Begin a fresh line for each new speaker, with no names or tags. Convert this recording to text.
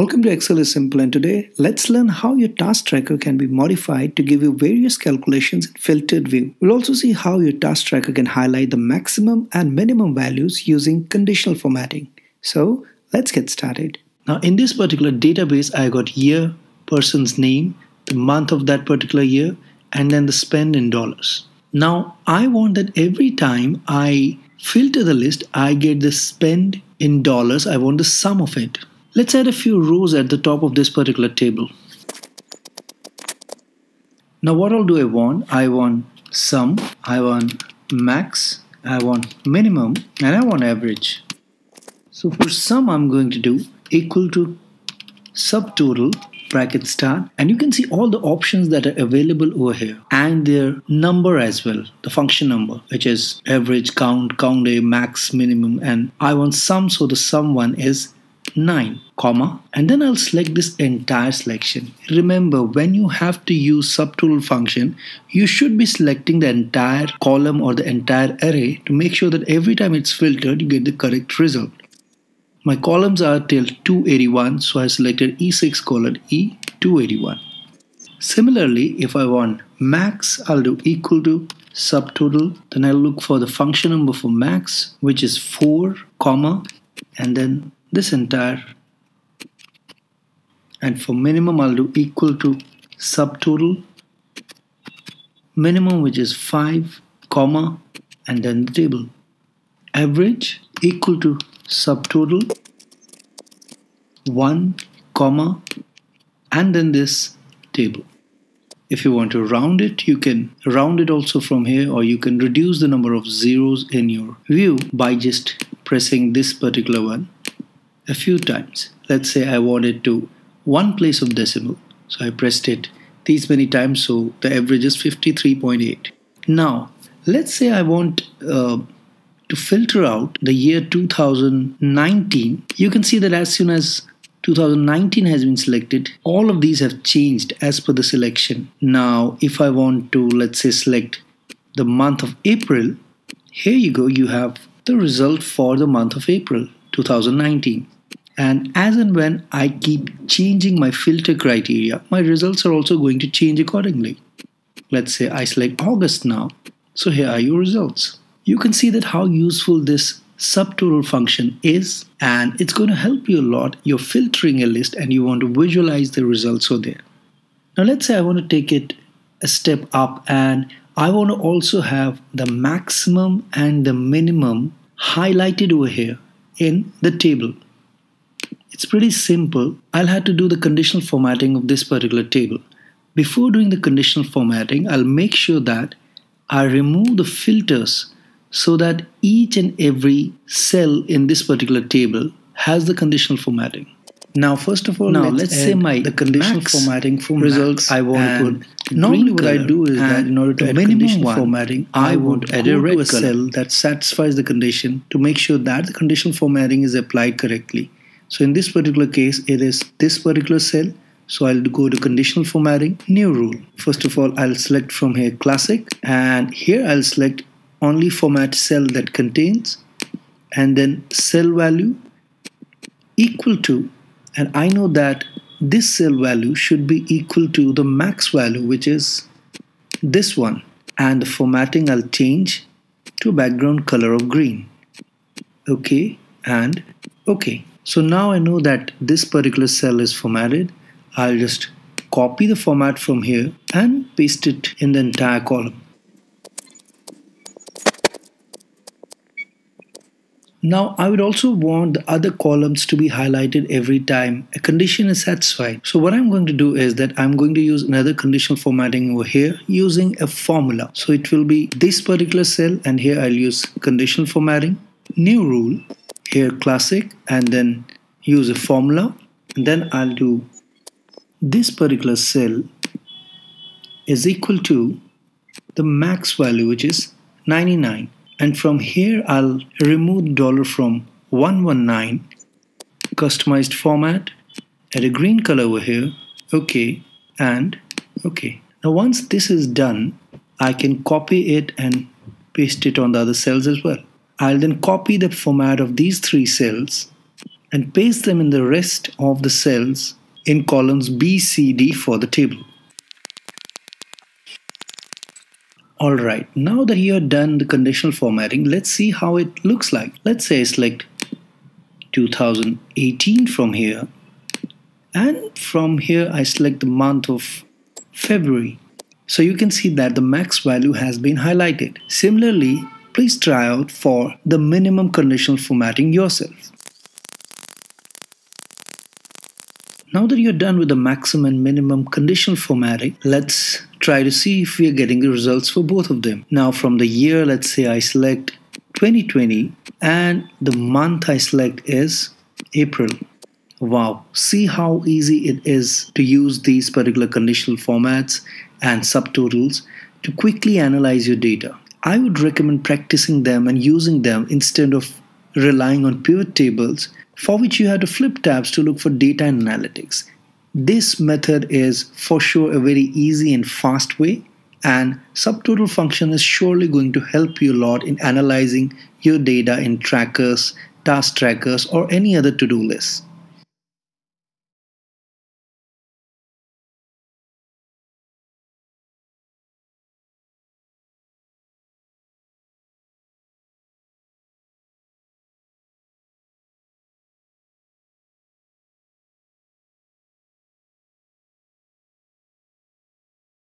Welcome to Excel is Simple and today let's learn how your task tracker can be modified to give you various calculations in filtered view. We'll also see how your task tracker can highlight the maximum and minimum values using conditional formatting. So let's get started. Now in this particular database I got year, person's name, the month of that particular year and then the spend in dollars. Now I want that every time I filter the list I get the spend in dollars. I want the sum of it. Let's add a few rows at the top of this particular table. Now what all do I want? I want sum, I want max, I want minimum, and I want average. So for sum I'm going to do equal to subtotal bracket start and you can see all the options that are available over here and their number as well the function number which is average count count a max minimum and I want sum so the sum one is 9 comma and then I'll select this entire selection. Remember when you have to use subtotal function you should be selecting the entire column or the entire array to make sure that every time it's filtered you get the correct result. My columns are till 281 so I selected E6 colon E281. Similarly if I want max I'll do equal to subtotal then I'll look for the function number for max which is 4 comma and then this entire and for minimum I'll do equal to subtotal. Minimum which is 5 comma and then the table. Average equal to subtotal. 1 comma and then this table. If you want to round it you can round it also from here or you can reduce the number of zeros in your view by just pressing this particular one a few times. Let's say I wanted to one place of decimal. So I pressed it these many times. So the average is 53.8. Now, let's say I want uh, to filter out the year 2019. You can see that as soon as 2019 has been selected, all of these have changed as per the selection. Now, if I want to, let's say, select the month of April, here you go, you have the result for the month of April 2019 and as and when I keep changing my filter criteria, my results are also going to change accordingly. Let's say I select August now. So here are your results. You can see that how useful this subtotal function is and it's going to help you a lot. You're filtering a list and you want to visualize the results over there. Now let's say I want to take it a step up and I want to also have the maximum and the minimum highlighted over here in the table. It's pretty simple. I'll have to do the conditional formatting of this particular table. Before doing the conditional formatting, I'll make sure that I remove the filters so that each and every cell in this particular table has the conditional formatting. Now, first of all, now let's, let's say my the conditional formatting for result I want to put. Normally, what I do is that in order to add conditional one, formatting, I, I want add a red a cell that satisfies the condition to make sure that the conditional formatting is applied correctly. So in this particular case, it is this particular cell. So I'll go to conditional formatting, new rule. First of all, I'll select from here classic and here I'll select only format cell that contains and then cell value equal to and I know that this cell value should be equal to the max value which is this one and the formatting I'll change to background color of green okay and okay so now I know that this particular cell is formatted. I'll just copy the format from here and paste it in the entire column. Now I would also want the other columns to be highlighted every time a condition is satisfied. So what I'm going to do is that I'm going to use another conditional formatting over here using a formula. So it will be this particular cell and here I'll use conditional formatting, new rule here classic and then use a formula and then I'll do this particular cell is equal to the max value which is 99 and from here I'll remove dollar from 119 customized format add a green color over here okay and okay now once this is done I can copy it and paste it on the other cells as well I'll then copy the format of these three cells and paste them in the rest of the cells in columns B, C, D for the table. Alright, now that you have done the conditional formatting, let's see how it looks like. Let's say I select 2018 from here and from here I select the month of February. So you can see that the max value has been highlighted. Similarly, please try out for the minimum conditional formatting yourself. Now that you're done with the maximum and minimum conditional formatting, let's try to see if we are getting the results for both of them. Now from the year, let's say I select 2020 and the month I select is April. Wow, see how easy it is to use these particular conditional formats and subtotals to quickly analyze your data. I would recommend practicing them and using them instead of relying on pivot tables for which you have to flip tabs to look for data and analytics. This method is for sure a very easy and fast way and subtotal function is surely going to help you a lot in analyzing your data in trackers, task trackers or any other to-do list.